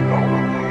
No.